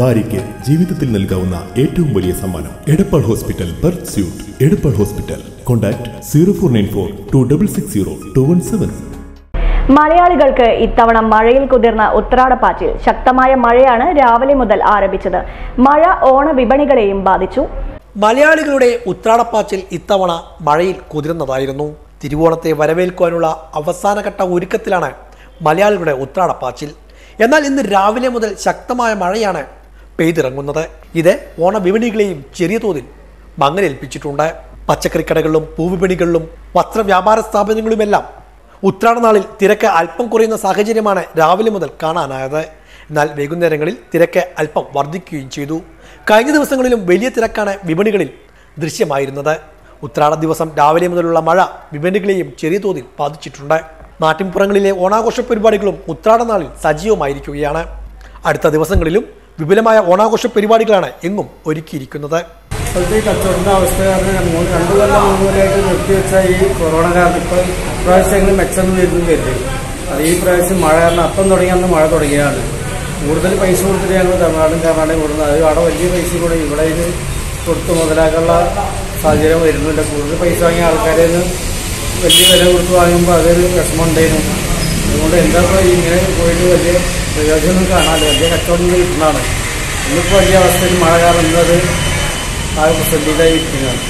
ഭാര്യയ്ക്ക് ജീവിതത്തിൽ നൽകാവുന്ന ഏറ്റവും വലിയ സമ്മാനം Edappal hospital birth suite. Edappal hospital. Contact zero four nine four two double six zero two one seven. മലയാളികൾക്ക് ഇത്തവണ മഴയിൽ കുതിർന്ന ഉത്രാടപ്പാച്ചിൽ ശക്തമായ മഴയാണ് രാവിലെ മുതൽ ആരംഭിച്ചത്. മഴ ഓണ വിപണികളെയും ബാധിച്ചു. മലയാളികളുടെ ഉത്രാടപ്പാച്ചിൽ ഇത്തവണ മഴയിൽ കുതിർന്നതായിരുന്നു. തിരുവോണത്തെ വരവേൽക്കുവാനുള്ള അവസാനഘട്ട ഒരുക്കത്തിലാണ് മലയാളികളുടെ ഉത്രാടപ്പാച്ചിൽ. എന്നാൽ ഇന്ന് രാവിലെ മുതൽ ശക്തമായ മഴയാണ് പെയ്തിറങ്ങുന്നത്. ഇത് ഓണവിപണികളെയും ചെറിയ തോതിൽ മങ്ങലേൽപ്പിച്ചിട്ടുണ്ട്. പച്ചക്കറിക്കടകളിലും പൂവിപണികളിലും വസ്ത്രവ്യാപാര സ്ഥാപനങ്ങളുമെല്ലാം ഉത്രാടനാളിൽ തിരക്ക് അല്പം കുറയുന്ന സാഹചര്യമാണ് രാവിലെ മുതൽ കാണാനായത്. എന്നാൽ വൈകുന്നേരങ്ങളിൽ തിരക്ക് അല്പം വർദ്ധിക്കുകയും ചെയ്തു. കഴിഞ്ഞ ദിവസങ്ങളിലും വലിയ തിരക്കാണ് വിപണികളിൽ ദൃശ്യമായിരുന്നത്. ഉത്രാട ദിവസം രാവിലെ മുതലുള്ള മഴ വിപണികളെയും ചെറിയ തോതിൽ ബാധിച്ചിട്ടുണ്ട്. നാട്ടിൻപുറങ്ങളിലെ ഓണാഘോഷ പരിപാടികളും ഉത്രാടനാളിൽ സജീവമായിരിക്കുകയാണ്. അടുത്ത ദിവസങ്ങളിലും വിപുലമായ ഓണാഘോഷ പരിപാടികളാണ് എങ്ങും ഒരുക്കിയിരിക്കുന്നത്. ഇപ്പോഴത്തെ ഈ കാരണം മെച്ചം അപ്പം കൂടുതൽ പൈസ കൊടുത്തിട്ട് ഞങ്ങൾ തമിഴ്നാടും കൊടുക്കുന്നത് അത് അവിടെ വലിയ പൈസ കൂടെ ഇവിടെ ഇത് കൊടുത്ത് മുതലാക്കാനുള്ള സാഹചര്യം വരുന്നുണ്ട്. കൂടുതൽ പൈസ വാങ്ങിയ ആൾക്കാരെ വലിയ വില കൊടുത്ത് വാങ്ങുമ്പോൾ അതൊരു വിഷമം ഉണ്ടായിരുന്നു. അതുകൊണ്ട് എന്താ പറയുക ഇങ്ങനെ പോയിട്ട് വലിയ പ്രയോജനം കാണാതെ വലിയ കച്ചവടം കിട്ടുന്നതാണ്. ഇന്നിപ്പോൾ വലിയ അവസ്ഥയിൽ മഴ കാരണം എന്നത് ആ പ്രതിസന്ധിയിലായി ഇരിക്കുന്നതാണ്